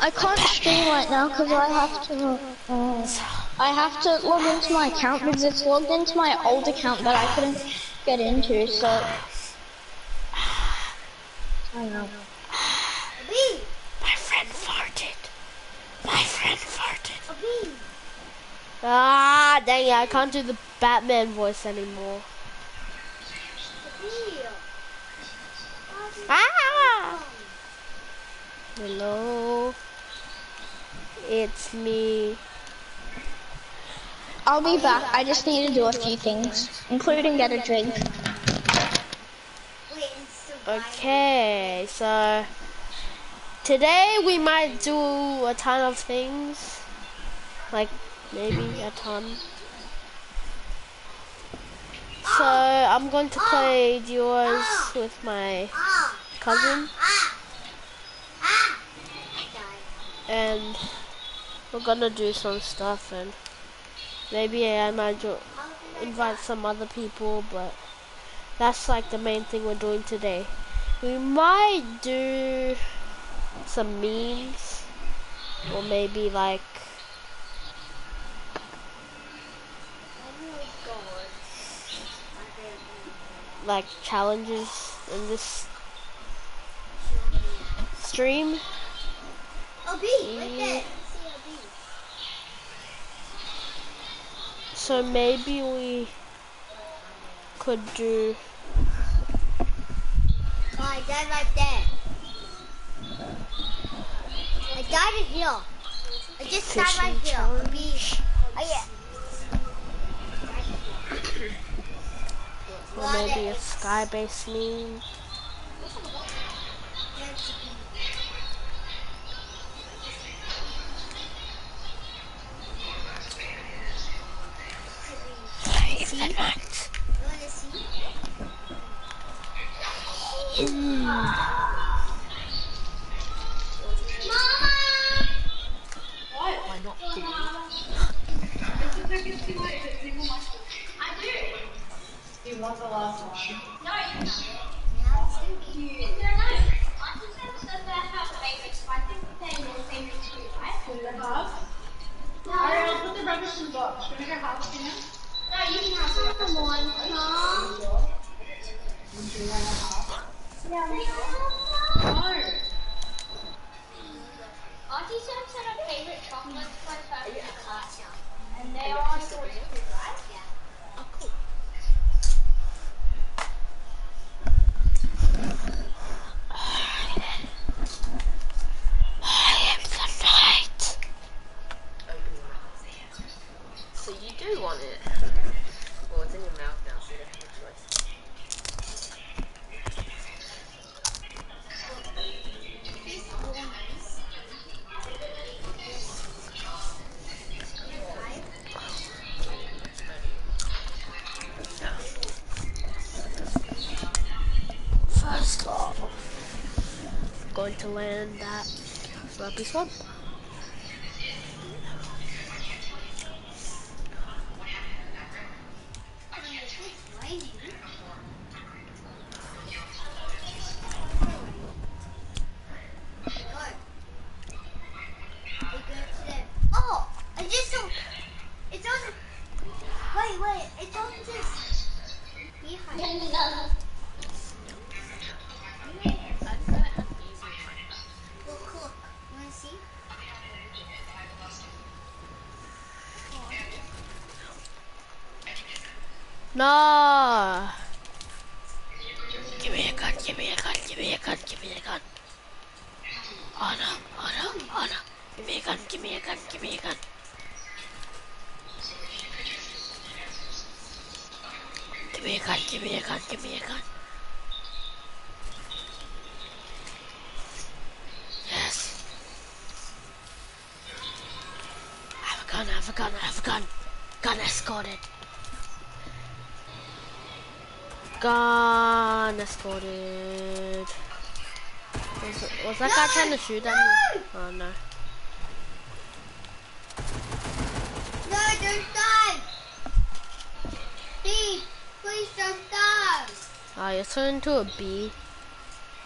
I can't stream right now because I have to. Uh, I have to log into my account because it's logged into my old account that I couldn't get into. So I know. My friend farted. My friend farted. Ah, dang it, I can't do the Batman voice anymore. Ah! Hello. It's me. I'll be back. I just need to do a few things, including get a drink. Okay, so today we might do a ton of things. Like maybe a ton. So I'm going to play duos with my cousin. And we're gonna do some stuff and maybe I might invite some other people, but that's like the main thing we're doing today. We might do some memes or maybe like like challenges in this stream. Yeah. Mm. So maybe we could do Oh, I died right there. I died in here. I just died right here. Be, oh yeah. or maybe a sky based meme. You wanna see? Why not two? You want the last one? Alright, I'll put the rubbish in the box. Can I get half of it? No. Auntie Sam said her favorite chocolates were perfect class. And they are yours swamp. Oh, just. Wait, wait. It's on this. Behind. Look, No. Give me a gun, give me a gun, give me a gun, give me a gun. Oh no, oh no, oh no. Give me a gun, give me a gun, give me a gun. Give me a gun, give me a gun, give me a gun. Yes. I have a gun, I have a gun, I have a gun. Gun escorted. Gun escorted. Was, was that guy trying to shoot at me? Oh no. No, don't die. Please, please don't die. Ah, you turned into a bee.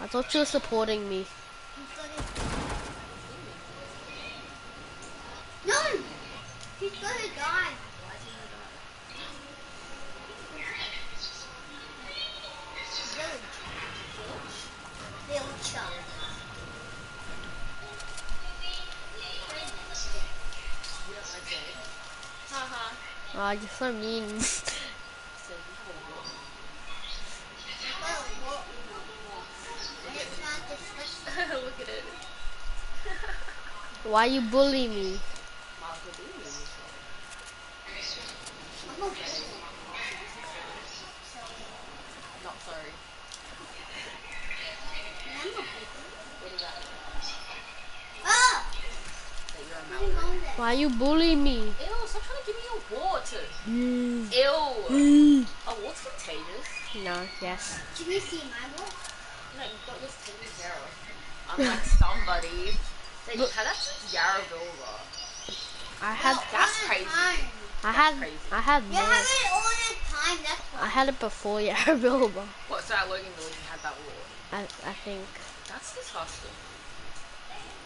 I thought you were supporting me. I'm sorry. He's gonna die. Village. Village. Oh, you're so mean. Look at it. Why you bully me? Why you bully me? Ew, stop trying to give me your water. Mm. Ew. Oh, what's contagious? No, yes. Can you see my book? No, you've got this taken care of. Unlike somebody. They had that since Yarrabilba. I had, That's crazy. Time. I had, crazy. I had You more. have it all the time, that's I had it before Yarrabilba. What, so at Logan Village you had that wall? I, I think. That's disgusting.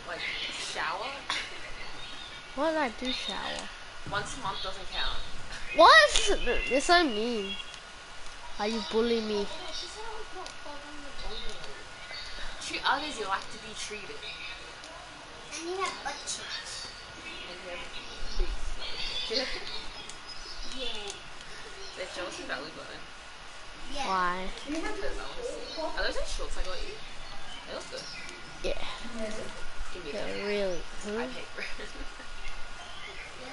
Like, shower? What did I do shower? Once a month doesn't count. What? You're so mean. Are you bullying me? Treat others you like to be treated. And you have butt cheeks. You have Yeah. They show us your belly button. Yeah. Why? I want. Are those those shorts I got you? They look good. Yeah, Give me them. really. I Huh? pay for it. You never see my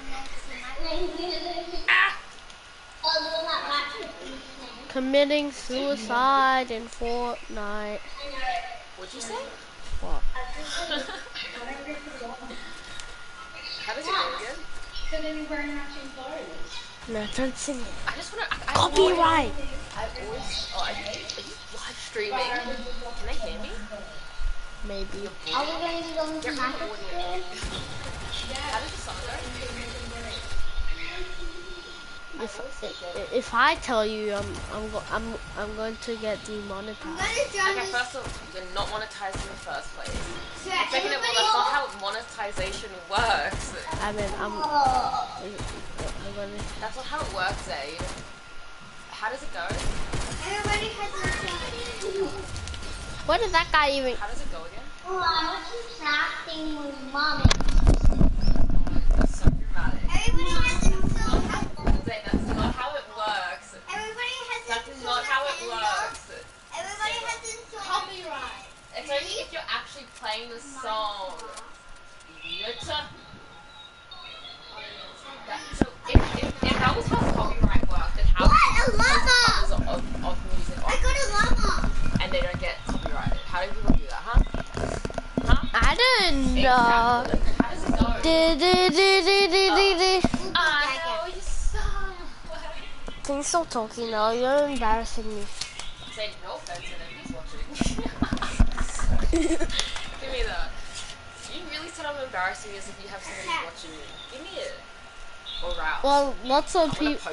ah! Committing suicide in Fortnite. What'd you say? What? How does it go again? So then you're wearing matching clothes. No, don't sing it. I just want to. I, I Copyright. I always. Oh, I, are you live streaming? Can they hear me? Maybe. Are we going to be going to Get rid the audio. How does the song go? If, if if I tell you, I'm I'm go, I'm I'm going to get demonetized. gonna Okay, first of all, you're not monetized in the first place. So Second of all, that's not how monetization works. I mean, I'm I'm gonna. That's not how it works, Aid. How does it go? Everybody has a What did that guy even? How does it go again? Oh, I was just acting with mommy. Oh, that's so dramatic. Everybody has a that's not how it works. Everybody has a That's not how it works. Everybody has a copyright. It's only if you're actually playing the song. Idiot. So if, if, if that was how copyright worked, then how What? A people llama! covers of, of music I got a llama. and they don't get copyrighted? How do people do that, huh? Huh? I didn't know. Exactly. How does it go? Can you stop talking now? You're embarrassing me. Say no offense and he's watching. Give me that. You really said I'm embarrassing as if you have somebody watching you. Give me it. Or. Well, lots of people,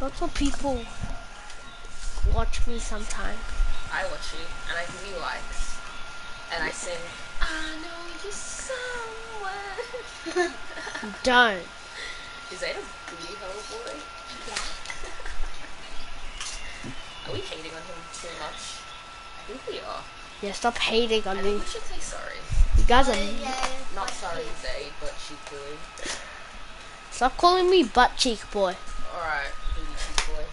lots of people watch me sometime. I watch you and I give you likes. And I sing, I know you somewhere. Don't. Is that a booty hole boy? Are we hating on him too much? I think we are. Yeah, stop hating on me. we should say sorry. You guys are. Not sorry, Zayd, but cheek boy. Stop calling me butt cheek boy. Alright, booty cheek boy.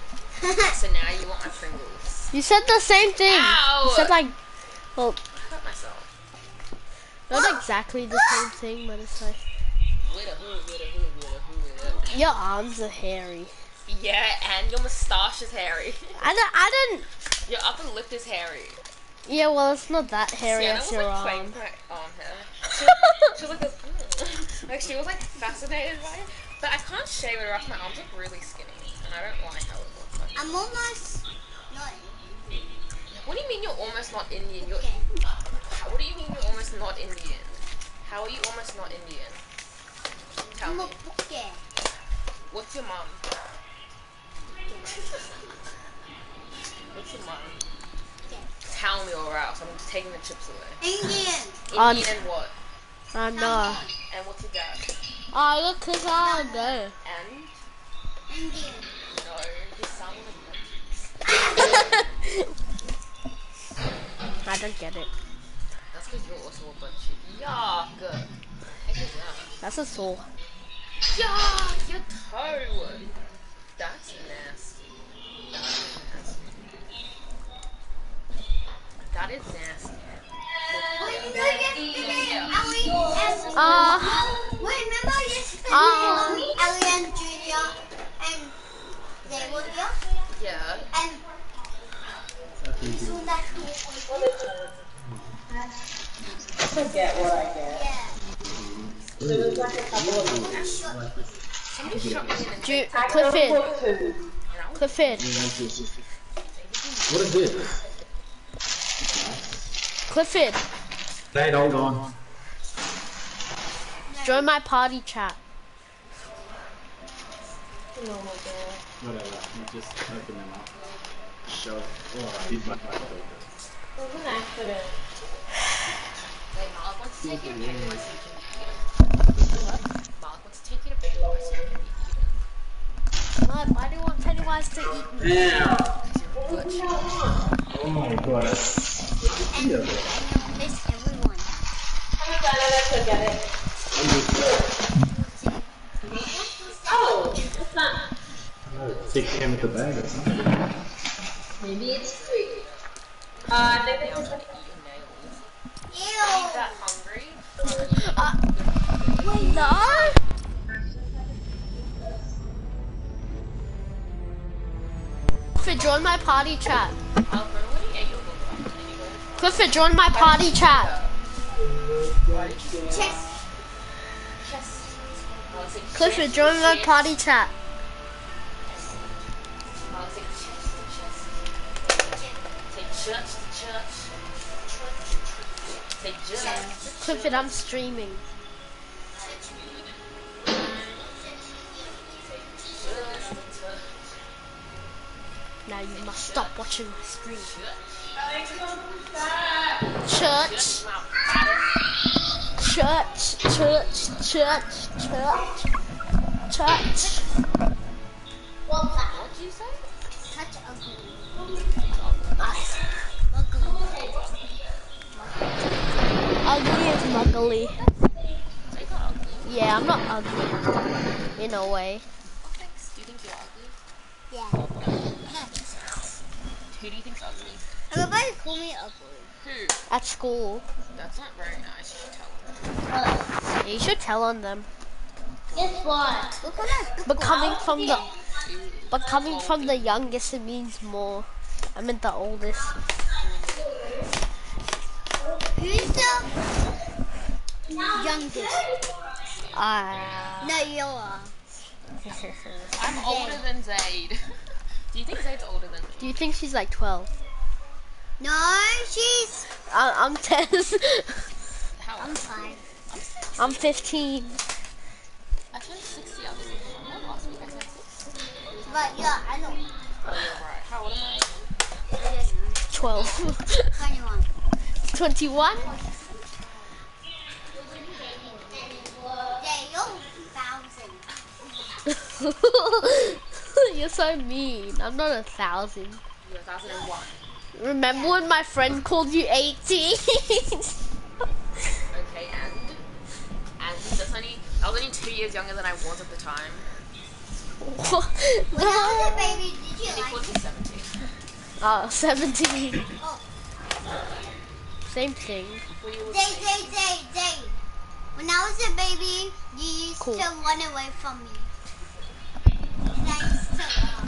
So now you want my Pringles. You said the same thing. Ow! You said like, well, I hurt myself. not exactly the same thing, but it's like your arms are hairy. Yeah, and your moustache is hairy. I don't. I don't. Your upper lip is hairy. Yeah, well, it's not that hairy Sienna as was your like playing arm. with my arm hair. She was like this, mm. like she was like fascinated by it. But I can't shave it off. my arms look really skinny, and I don't like how it looks. Like. I'm almost not. What do you mean you're almost not Indian? You're, Okay. how, what do you mean you're almost not Indian? How are you almost not Indian? Tell I'm me. a. What's your mom? What's your mom? Tell me or else I'm taking the chips away. Indian. On- Indian and what? Uh, no. And what's your dad? Oh, look, cause I'll go. And And you. no, his son was I don't get it. That's because you're also a bunch of yuck. Heck is? That's a saw. Yuck, your toe. That's nasty. That's nasty. That is nasty. Well, you know yesterday, Ellie and... Uh, Wait, remember yesterday, Uh. Ellie, Ellie and Junior and they were here? Yeah. And so that Forget what I get. yeah. There was like a couple of Somebody shot me in the Ju- I Clifford, put two. Clifford, What is this? Clifford. Dad, hold on. Join my party chat. No, my girl. Whatever. You just open them up. Show. Oh, I did my phone. It was an accident. Wait, Mark wants to take you to Pennywise so you can eat him. Mark wants to take you to Pennywise so you can eat him. Mom, why do you want Pennywise to eat me? Yeah. Butch. Oh my god. And miss everyone. Oh, what's that? Take him with the bag. Maybe it's three. Uh, they think it's Eat your nails. Ew. That hungry? Wait, no. Clifford, join my party chat. I'll go when he ate your book anyway. Clifford, join my party chat. Clifford, join my party chat. Clifford, I'm streaming. Now you must stop watching my stream. Church, church, church, church, church, church. What's that? What'd you say? Touch ugly. Ugly is muggly. Ugly. Yeah, I'm not ugly. In a way. Do you think you're ugly? Yeah. Who do you think's ugly? Everybody call me ugly. Who? At school. That's not very nice. You should tell them. Yeah, you should tell on them. Guess what? Look at that. But coming from the but coming from the youngest it means more. I meant the oldest. Who's the youngest? Ah. No, you are. I'm older than Zaid. do you think Zaid's older than me? Do you think she's like 12? No, she's. I, I'm 10. How I'm old? five. I'm 15. I turned 60 the other week. Last week. I turned 60. But yeah, I know. Oh, you're right. How old am I? I don't know. 12. 21. 21? Yeah, you're thousand. You're so mean. I'm not a thousand. You're a 1001. Remember when my friend called you 18? Okay, and? And that's only, I was only two years younger than I was at the time. What? When I was a baby, did you They like called me 17. Oh, 17. Oh. Same thing. When you were Day, day, day, day. When I was a baby, you used Cool. to run away from me. And I used to. Uh,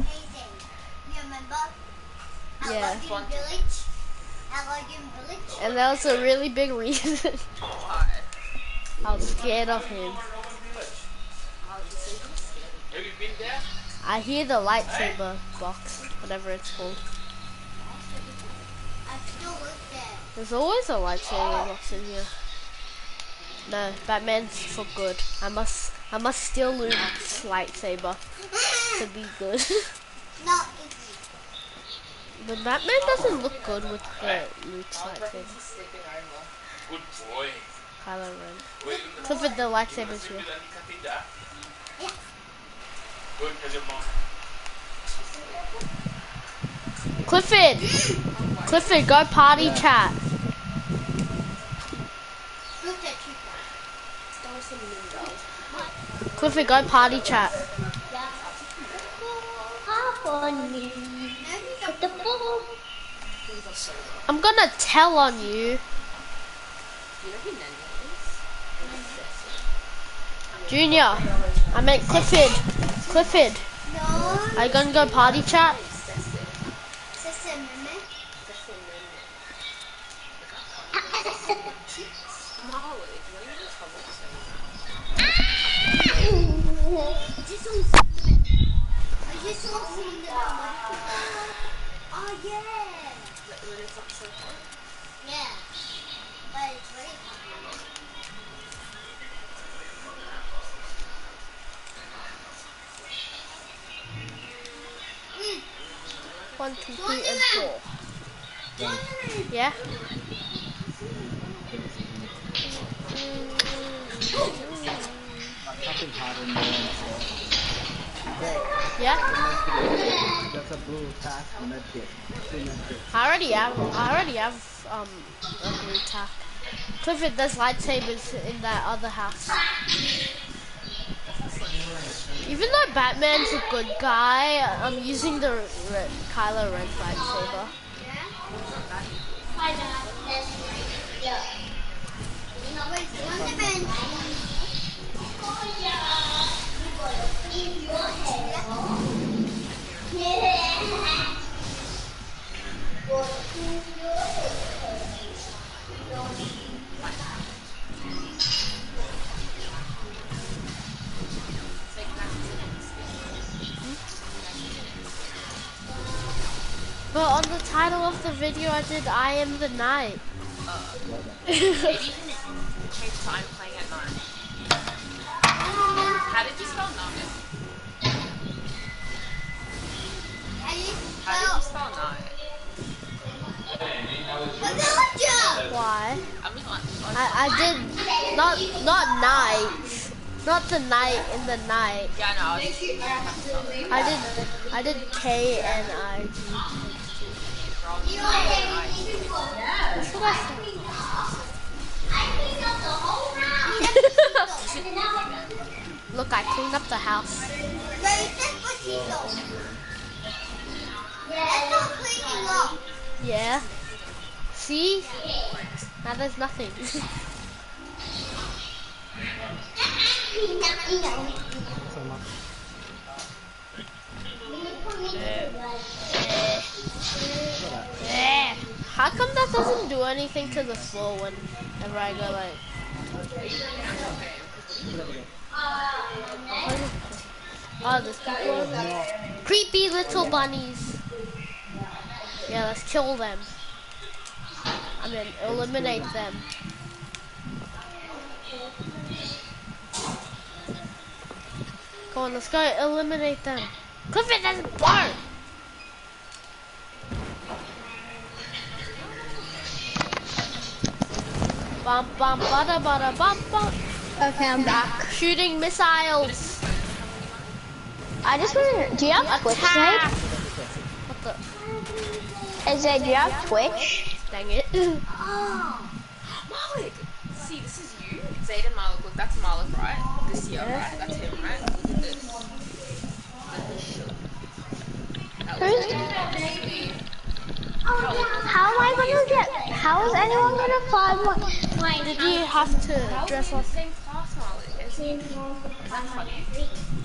day, day. You remember? At Yeah. Logan Village. At Logan Village. And that was a really big reason. Why? I was scared of him. How you say you? I hear the lightsaber box, whatever it's called. I still live there. There's always a lightsaber box in here. No, Batman's for good. I must, I must steal Luke's lightsaber to be good. Not easy. but Batman doesn't look good with the Luke's lightsaber. Sleeping over. Good boy. Kylo Ren. Clifford the lightsaber's here. Clifford! Clifford, go party chat. Look at you. Clifford, go party chat. Hop on me. Put the ball. I'm gonna tell on you. You know who Nanya is? Junior. I meant Clifford. Clifford. No. Are you gonna go party chat? One, two, three, and four. Yeah? Nothing hot in there. Yeah? That's a blue tack and a dip. Two med kit. I already have. I already have um a blue tack. Clifford, there's lightsabers in that other house. Even though Batman's a good guy, I'm using the Re- Kylo Ren lightsaber. But on the title of the video, I did I am the knight. Maybe you can change time playing at night. How did you spell night? How did you spell night? Why? I'm just like, I, I did not not night, not the night in the night. yeah, no, I I did I did K and I. I said. Look, I cleaned up the house. Yeah. See? Now there's nothing. How come that doesn't do anything to the floor whenever I go like? Oh, there's people over there. Creepy little bunnies. Yeah, let's kill them. I mean, eliminate them. Come on, let's go eliminate them. Clifford, a barn! Bum bum bada bada bum bum. Okay, I'm back. Shooting missiles. I just want do you have Twitch, Attack. What the? Is it, do you have Twitch? Dang it. Malik. See, this is you. Zayd and Malik. Look, that's Malik, right? This year, right? That's him, right? Look at this. That was Who's- How am I gonna get, how is anyone gonna find my, Did you have to dress up? same class, Malik, as you. Is that funny?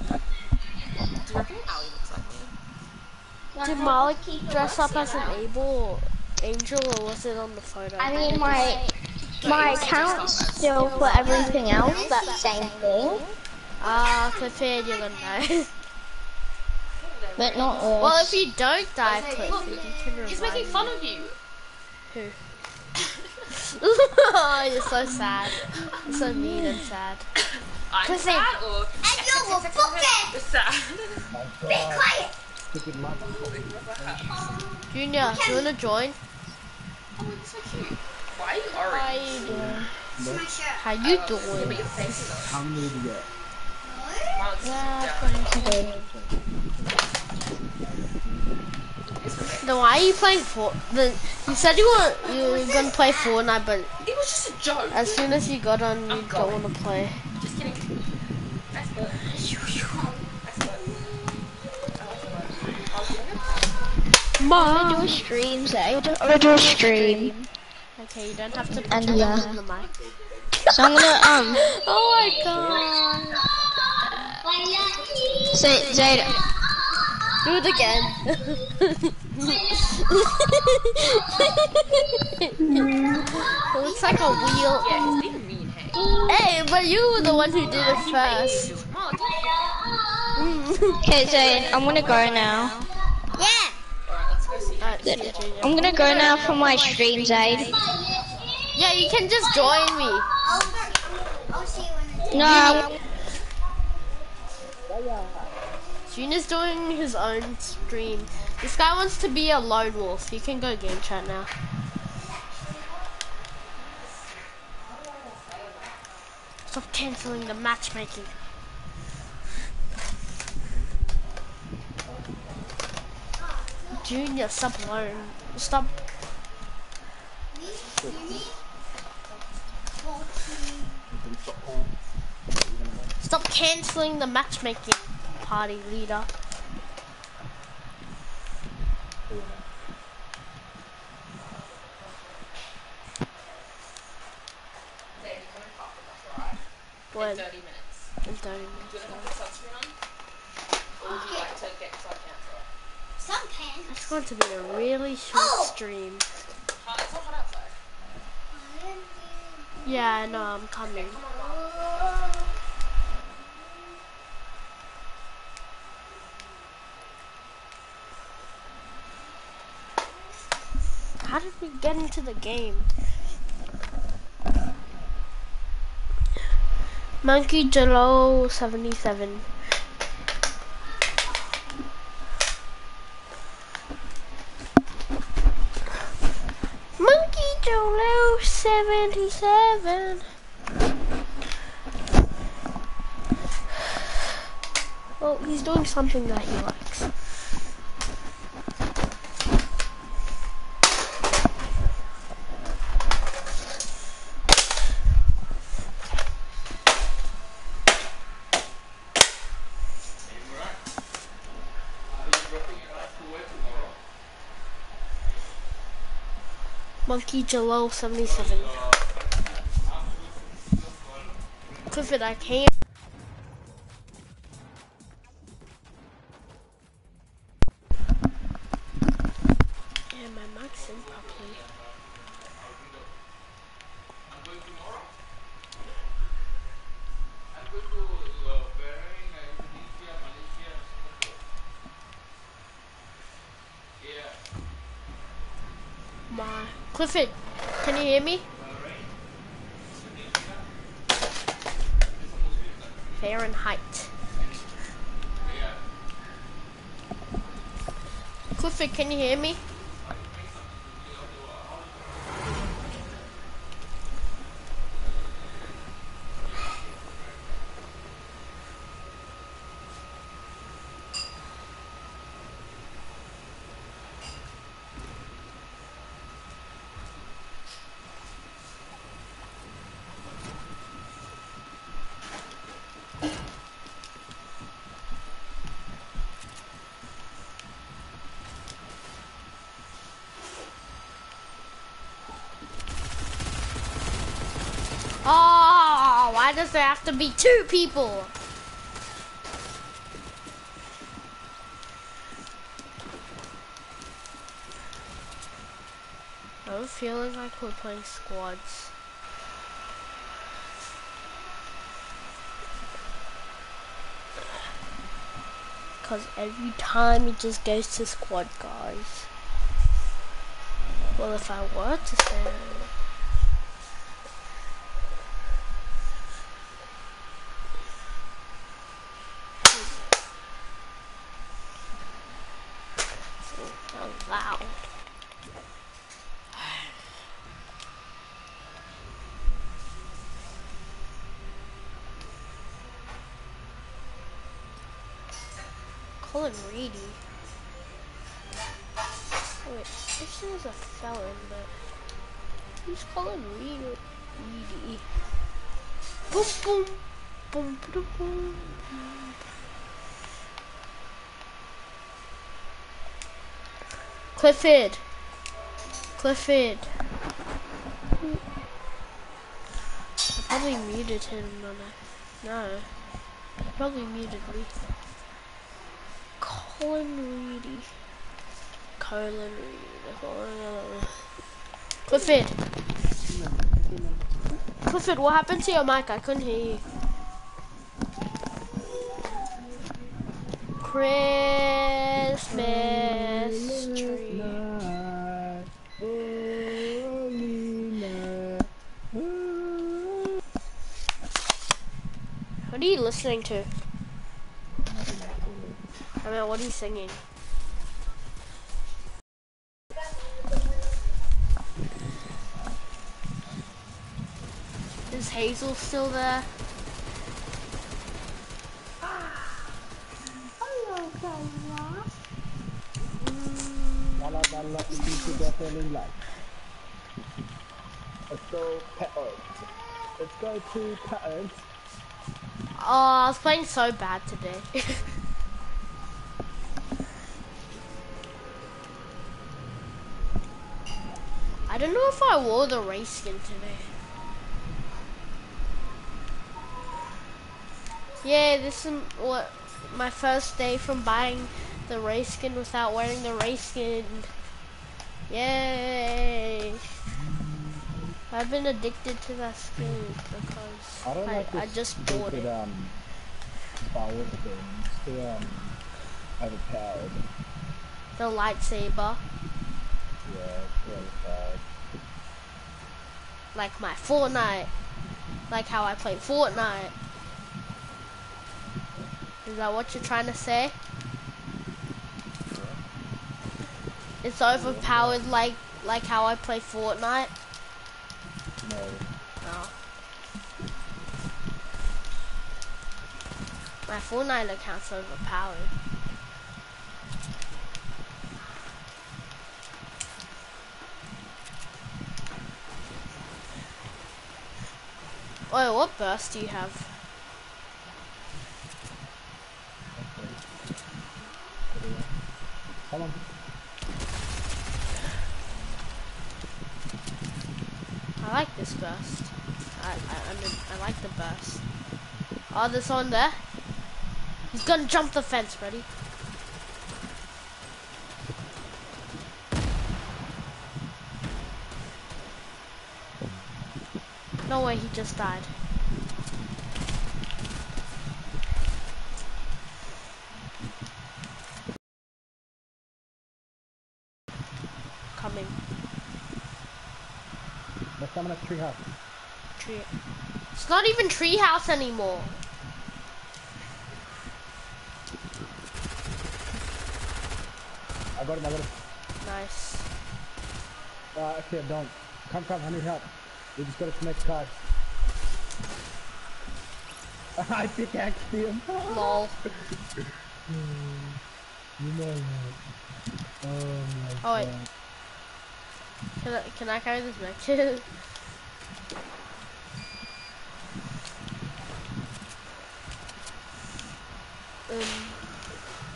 Do you reckon Ali looks like me? Did Malik dress up as an able angel or was it on the photo? I mean my, my account still for everything else, that same thing, Ah, Clifford, you're gonna die. but not all. well, if you don't die, Clifford, you can revive He's making fun of you. Who? Oh, you're so sad. You're so mean and sad. I'm Cliffy. sad or And you're a bucket. sad? Be quiet. Junior, do you wanna join? Oh, it's so cute. Why are you orange? To my shirt. How you oh, But doing? your face is on. How many did you get? Mine's Yeah, down. Then why are you playing for? Then you said you were you were gonna play Fortnite, but It was just a joke. as soon as you got on, you I'm don't want to play. Just kidding. That's good. That's. I'm gonna do a stream, Zay. I'm gonna do a stream. Okay, you don't have to put And your yeah. nose the mic. So I'm gonna, um, Oh my god! say, Zay, Do it again. it looks like a wheel. Yeah, it's being mean, hey. Hey, but you were the one who did it first. Okay, Zay, I'm gonna go now. Yeah. Alright, let's go see. Alright, see you, Junior. I'm gonna go now for my stream, Zay. Yeah, you can just join me. I'll, I'll see you when it's No, I- Junior's doing his own stream. This guy wants to be a lone wolf. You can go game chat now. Stop cancelling the matchmaking. Junior, stop alone. Stop. Stop cancelling the matchmaking, party leader. Dave, you come and talk with us, alright? When? In 30 minutes. In 30 minutes. Do you want to put the sunscreen on? Or would you like to get sub cancel? Some pants. It's going to be a really short Oh! stream. It's not hot outside. Yeah, I know, I'm coming. How did we get into the game? Monkey Jello 77. Monkey Jello 77. Well, he's doing something that he likes. Monkey Jello 77. Clifford, I can't. Clifford, can you hear me? Fahrenheit. Clifford, can you hear me? Does there have to be two people? I'm feeling like we're playing squads. Because every time it just goes to squad guys. Well, if I were to say so loud. Colin Reedy. Oh, wait, this is a felon, but he's Colin Reedy? Reedy. Boom, boom, boom, boom, boom. Clifford. Clifford. I probably muted him on no. He probably muted me. Colin Reedy. Colin Reedy. Clifford. Clifford, what happened to your mic? I couldn't hear you. Christmas tree. What are you listening to? I mean, what are you singing? Is Hazel still there? Dalla dalla tutti together in life. Let's go parents. Let's go to parents. Oh, I was playing so bad today. don't know if I wore the race skin today. Yeah, this is what my first day from buying the race skin without wearing the race skin. Yay! I've been addicted to that skin because I don't I, like I just bought it. um power things to um overpowered. The lightsaber, Yeah, it's overpowered. Like my Fortnite, like how I play Fortnite. Is that what you're trying to say? It's overpowered like like how I play Fortnite. No. Oh. My Fortnite account's overpowered. Wait, what burst do you have? Come on. I like this burst. I I I, mean, I like the burst. Oh, there's one there. He's gonna jump the fence, ready? No way, he just died. Coming. Let's summon a treehouse. Tree. It's not even treehouse anymore. I got him, I got him. Nice. Uh, okay, don't. Come, come, I need help. We just gotta connect cars. I pickaxed him. Lol. You know that. Oh my Oh, wait. god. Can I, can I carry this back? um,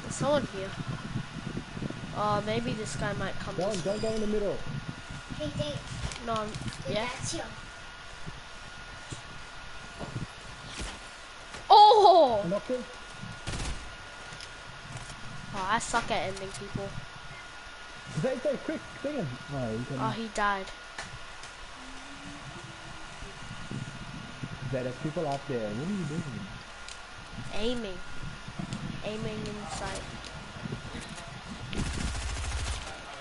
there's someone here. Uh, maybe this guy might come Don't, don't go in the middle. Hey, Dave. No, I'm- yeah. Oh! Oh, I suck at ending people. Say, say, quick, sing him. Oh. Oh, he died. There, there's people out there. What are you doing? Aiming. Aiming in sight.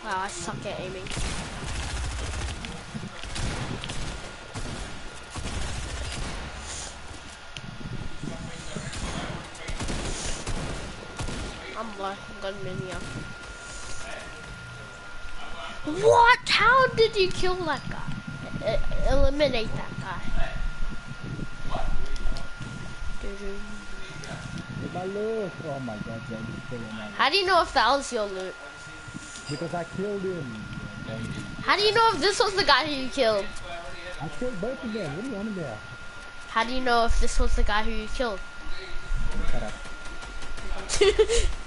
Wow, I suck at aiming. I'm low. Got many up. What? How did you kill that guy? E- eliminate that guy. Doo-doo. loot, my loot. Oh my god, Zay, just kill him, man. How do you know if that was your loot? Because I killed him. How do you know if this was the guy who you killed? I killed both of them. What are you on about? How do you know if this was the guy who you killed? Shut up.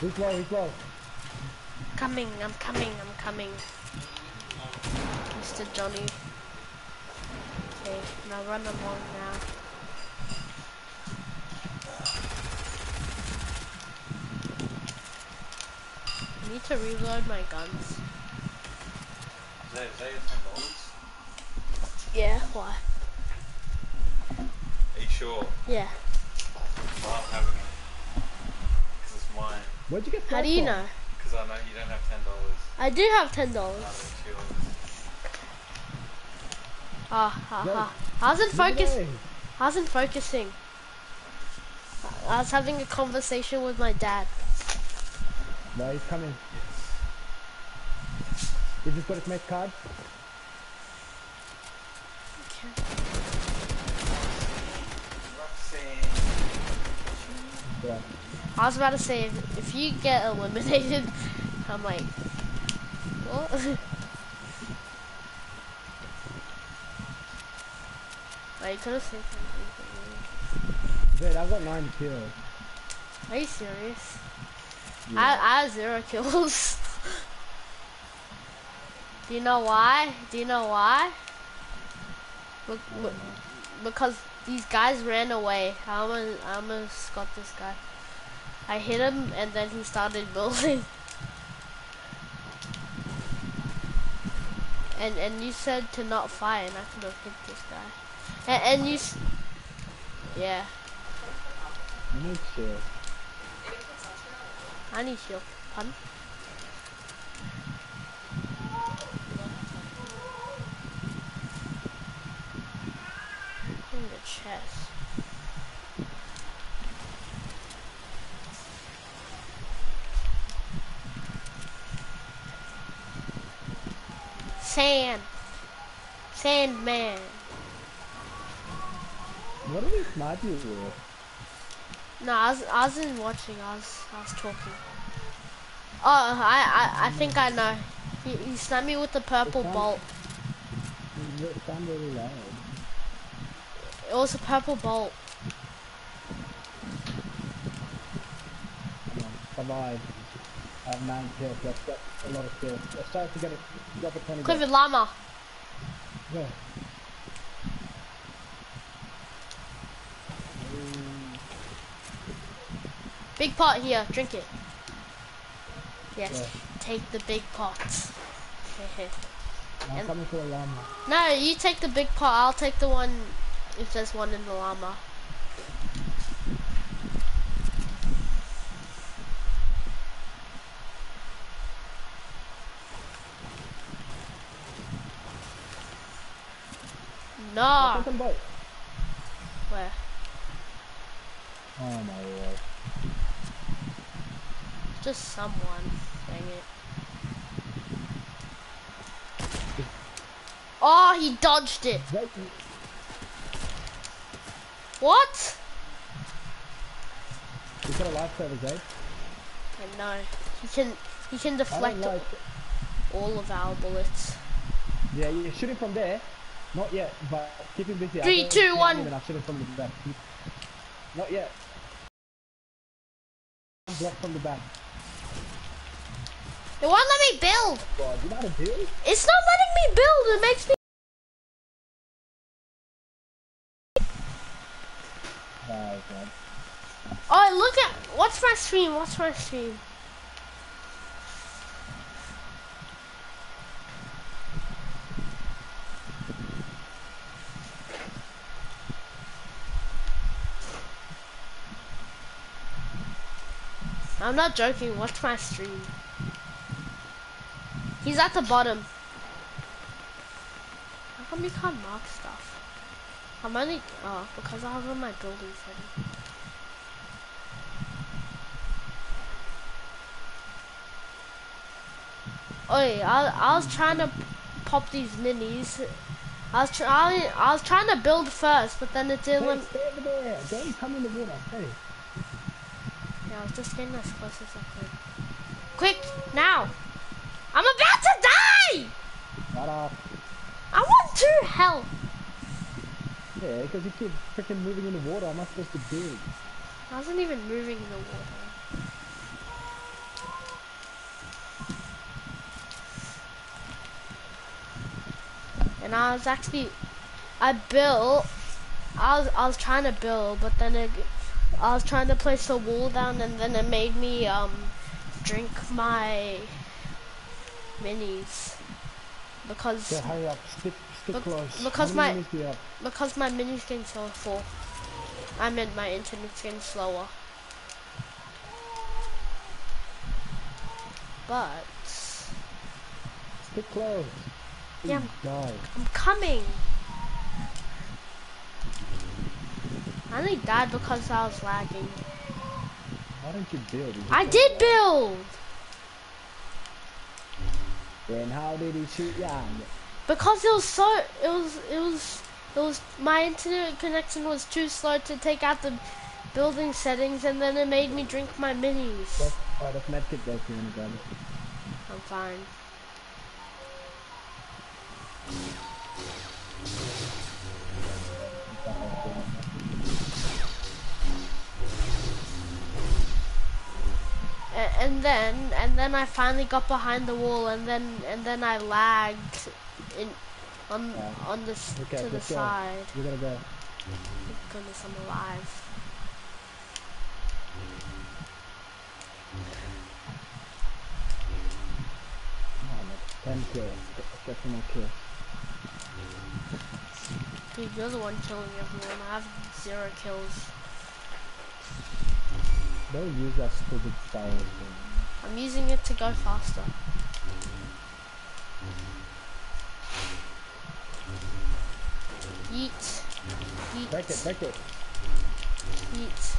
He's low, he's low. coming, I'm coming, I'm coming. Mr. Johnny. Okay, now run along now. I need to reload my guns. Zay, is that your ten dollars? Yeah, why? Are you sure? Yeah. Well, Where'd you get How do you know? Because I know you don't have ten dollars. I do have ten dollars. Now it's yours. Ah, ha, ha. I wasn't Look at focus. that. I wasn't focusing. I was having a conversation with my dad. No, he's coming. You just got his mate card? Roxanne. Yeah. I was about to say, if, if you get eliminated, I'm like, what? like, you could have said something. Zed, I've got nine kills. Are you serious? I, I have zero kills. Do you know why? Do you know why? Be- be- because these guys ran away. I almost, I almost got this guy. I hit him and then he started building. and and you said to not fire and I could have hit this guy. And, and you, s- yeah, I need shit. I need shield. Pardon? In the chest. Sand. Sandman. What are we you with? No, I was, I wasn't watching. I was, I was talking. Oh, I, I, I think I know. He, he sniped me with the purple bolt. You sound really loud. It was a purple bolt. Come on, survive. I have nine kills. That's a lot of kills. Let's try to get a 20 Quiver llama. Yeah. Big pot here. Drink it. Yes. Yeah. Take the big pot. I'm coming for a llama. no, you take the big pot. I'll take the one if there's one in the llama. Them both. Where? Oh my lord. Just someone. Dang it. Oh, he dodged it. What? you got a lightsaber, Zed. I know. He can he can deflect like. all of our bullets. Yeah, you're shooting from there. Not yet, but keep him busy. Three, two, one. shooting from the back. Not yet. Block from the back. It won't let me build. God, you know how to do? It's not letting me build. It makes me. Oh god. Oh, look at. Watch my stream. Watch my stream. I'm not joking. Watch my stream. He's at the bottom. How come you can't mark stuff? I'm only. Oh, because I have all my buildings. Oh, yeah, I, I was trying to pop these minis, I was trying. I was trying to build first, but then it didn't. Hey, stay over there. Don't come in the water. Hey. I was just getting as close as I could. Quick, now! I'm about to die! Shut up. I want to help. Yeah, because you keep freaking moving in the water. I'm not supposed to dig. I wasn't even moving in the water. And I was actually, I built, I was, I was trying to build, but then it, I was trying to place the wall down and then it made me, um, drink my minis. Because, So hurry up. Stick, stick Bec- close. because my- many minutes do you have? because my minis getting so full. I meant my internet's getting slower. But Stick close. Yeah. Die. I'm coming. I only died because I was lagging. Why don't you build? You I did build Then how did he shoot ya? because it was so it was it was it was my internet connection was too slow to take out the building settings and then it made me drink my minis. Oh, that's medkit if you want to grab it. I'm fine. And then and then I finally got behind the wall and then and then I lagged in on Yeah. on the Okay, to the let's go. side. You gotta go. Thank goodness I'm alive. 10 kills. Get, get some more kills. Dude, you're the one killing everyone. I have zero kills. Don't use that stupid style thing. I'm using it to go faster. Yeet. Yeet. Break it, break it. Yeet.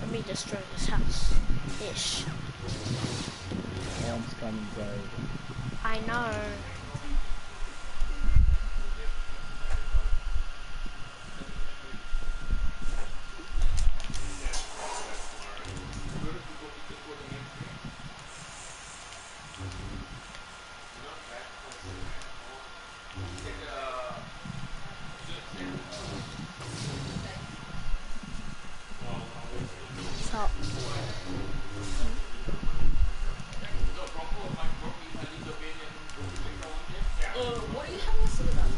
Let me destroy this house. Ish. Arms coming, bro. I know. So, Uh, what are you having a sip about?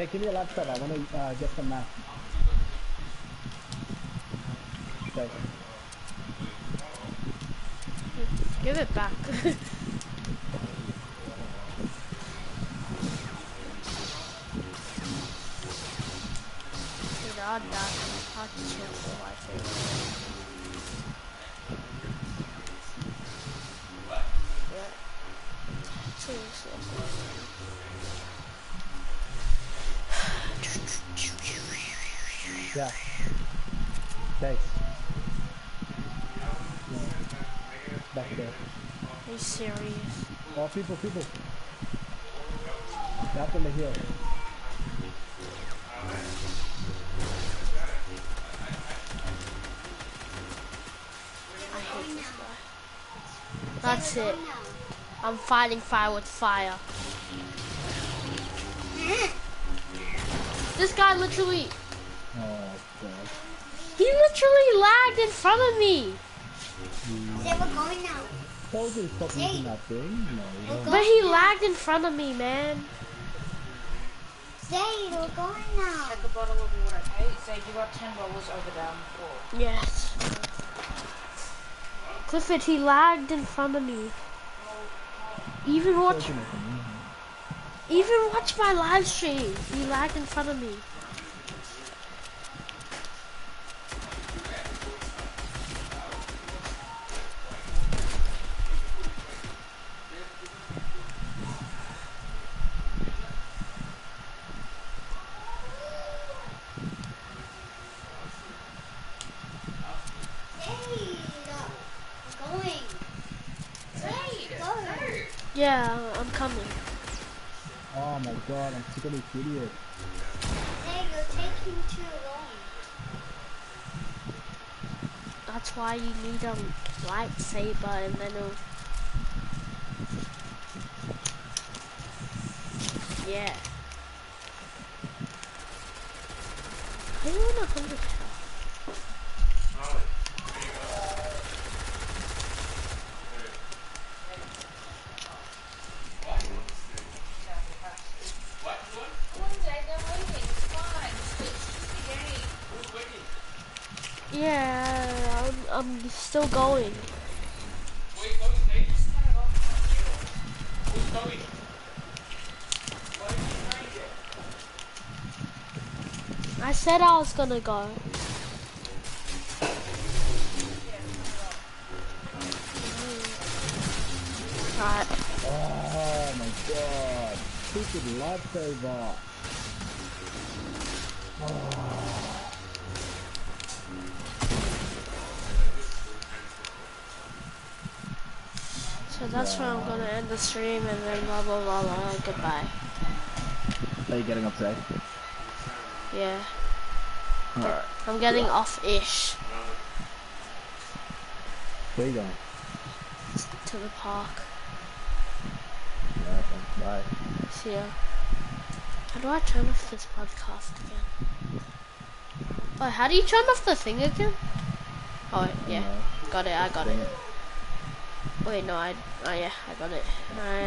Hey, give me a laptop. I want to uh, get some math. Okay. give it back. people, people. Up on the hill. I hate this guy. That's it. I'm fighting fire with fire. This guy literally, Oh, God. he literally lagged in front of me. Say we're going now. Told you to stop using that thing. No, you. But he lagged in front of me, man. Say we're going now. Check a bottle of water, okay? Say you got ten dollars over down the floor. Yes. Clifford, he lagged in front of me. Even watch, Taking it from me. even watch my live stream. He lagged in front of me. Hey, I'm going. Jade, Go. no. Yeah, I'm coming. Oh my god, I'm sick of this idiot. Hey, you're taking too long. That's why you need a lightsaber and then it'll... Yeah. Are you on a hundred health? Molly, there you go. What? What? Come on, Jade, they're waiting. It's fine. It's just a game. Who's waiting? Yeah, I'm, I'm still going. Wait, going, Nate? Just turn it off. Who's going? Why are you still going. I said I was gonna go. Right. Oh my god. Stupid lightsaber. The stream and then blah blah blah blah. Goodbye. Are you getting upset? Yeah. Alright. I'm getting off-ish Where you going? to the park. Alright then. Bye. See ya. How do I turn off this podcast again? Oh, how do you turn off the thing again? Oh, yeah. Got it, I got it. Wait, no, I, oh yeah, I got it. I